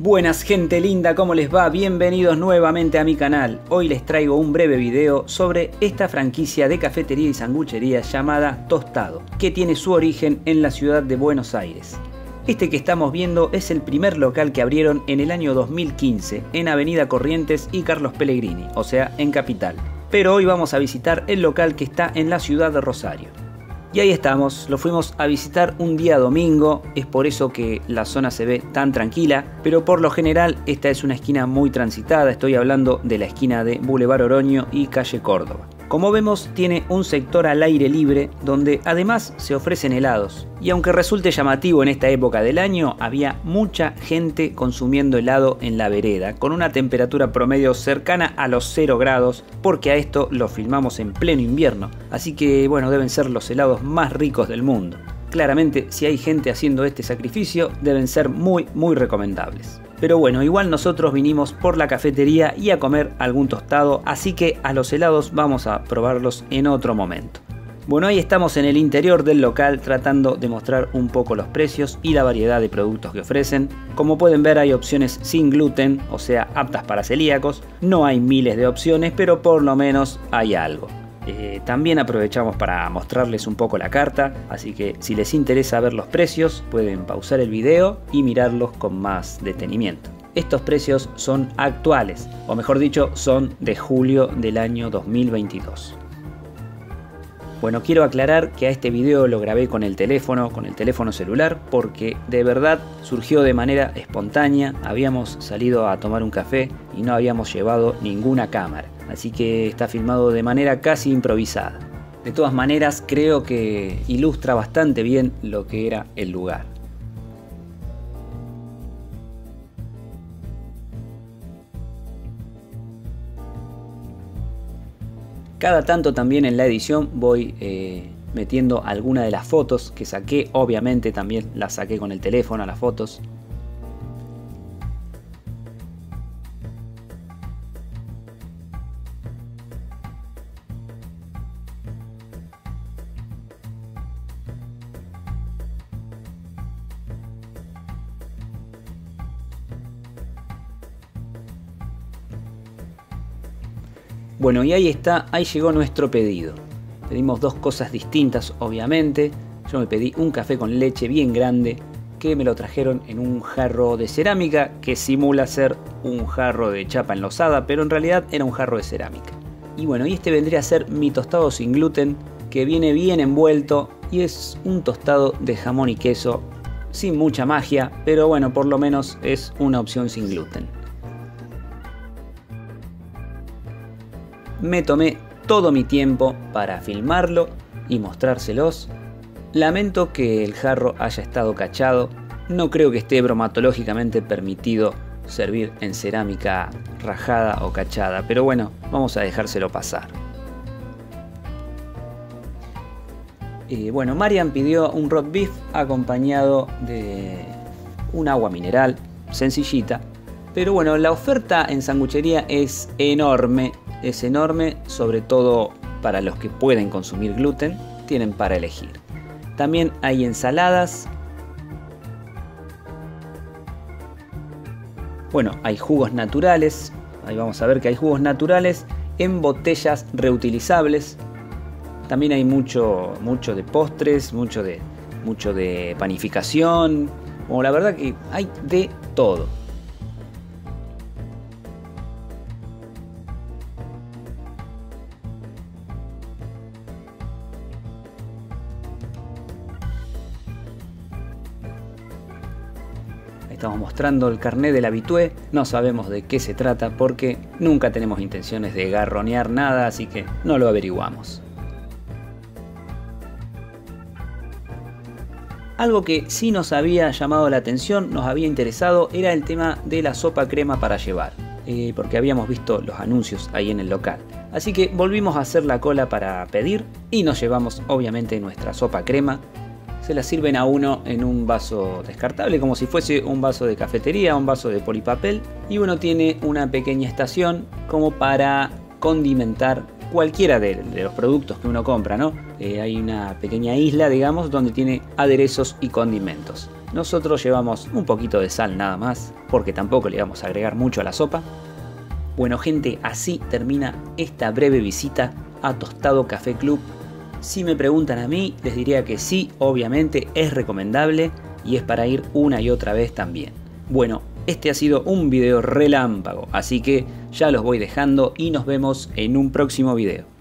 Buenas gente linda, ¿cómo les va? Bienvenidos nuevamente a mi canal. Hoy les traigo un breve video sobre esta franquicia de cafetería y sanguchería llamada Tostado, que tiene su origen en la ciudad de Buenos Aires. Este que estamos viendo es el primer local que abrieron en el año 2015 en Avenida Corrientes y Carlos Pellegrini, o sea, en Capital. Pero hoy vamos a visitar el local que está en la ciudad de Rosario. Y ahí estamos, lo fuimos a visitar un día domingo, es por eso que la zona se ve tan tranquila, pero por lo general esta es una esquina muy transitada, estoy hablando de la esquina de Boulevard Oroño y calle Córdoba. Como vemos, tiene un sector al aire libre donde además se ofrecen helados. Y aunque resulte llamativo en esta época del año, había mucha gente consumiendo helado en la vereda, con una temperatura promedio cercana a los 0 grados, porque a esto lo filmamos en pleno invierno. Así que bueno, deben ser los helados más ricos del mundo. Claramente, si hay gente haciendo este sacrificio, deben ser muy, muy recomendables. Pero bueno, igual nosotros vinimos por la cafetería y a comer algún tostado, así que a los helados vamos a probarlos en otro momento. Bueno, ahí estamos en el interior del local tratando de mostrar un poco los precios y la variedad de productos que ofrecen. Como pueden ver hay opciones sin gluten, o sea, aptas para celíacos. No hay miles de opciones, pero por lo menos hay algo. Eh, también aprovechamos para mostrarles un poco la carta, así que si les interesa ver los precios pueden pausar el video y mirarlos con más detenimiento. Estos precios son actuales, o mejor dicho, son de julio del año 2022. Bueno, quiero aclarar que a este video lo grabé con el teléfono, con el teléfono celular, porque de verdad surgió de manera espontánea, habíamos salido a tomar un café y no habíamos llevado ninguna cámara así que está filmado de manera casi improvisada. De todas maneras, creo que ilustra bastante bien lo que era el lugar. Cada tanto también en la edición voy eh, metiendo alguna de las fotos que saqué, obviamente también las saqué con el teléfono, las fotos, Bueno, y ahí está, ahí llegó nuestro pedido. Pedimos dos cosas distintas, obviamente. Yo me pedí un café con leche bien grande, que me lo trajeron en un jarro de cerámica que simula ser un jarro de chapa enlosada, pero en realidad era un jarro de cerámica. Y bueno, y este vendría a ser mi tostado sin gluten, que viene bien envuelto y es un tostado de jamón y queso sin mucha magia, pero bueno, por lo menos es una opción sin gluten. Me tomé todo mi tiempo para filmarlo y mostrárselos. Lamento que el jarro haya estado cachado, no creo que esté bromatológicamente permitido servir en cerámica rajada o cachada, pero bueno, vamos a dejárselo pasar. Eh, bueno, Marian pidió un roast beef acompañado de un agua mineral, sencillita, pero bueno, la oferta en sanguchería es enorme es enorme, sobre todo para los que pueden consumir gluten, tienen para elegir. También hay ensaladas. Bueno, hay jugos naturales. Ahí vamos a ver que hay jugos naturales en botellas reutilizables. También hay mucho, mucho de postres, mucho de, mucho de panificación. O la verdad que hay de todo. Estamos mostrando el carnet del habitué, no sabemos de qué se trata porque nunca tenemos intenciones de garronear nada, así que no lo averiguamos. Algo que sí nos había llamado la atención, nos había interesado, era el tema de la sopa crema para llevar, eh, porque habíamos visto los anuncios ahí en el local. Así que volvimos a hacer la cola para pedir y nos llevamos obviamente nuestra sopa crema, se la sirven a uno en un vaso descartable, como si fuese un vaso de cafetería, un vaso de polipapel, y uno tiene una pequeña estación como para condimentar cualquiera de, los productos que uno compra, ¿no? Eh, hay una pequeña isla, digamos, donde tiene aderezos y condimentos. Nosotros llevamos un poquito de sal nada más, porque tampoco le vamos a agregar mucho a la sopa. Bueno gente, así termina esta breve visita a Tostado Café Club. Si me preguntan a mí, les diría que sí, obviamente es recomendable y es para ir una y otra vez también. Bueno, este ha sido un video relámpago, así que ya los voy dejando y nos vemos en un próximo video.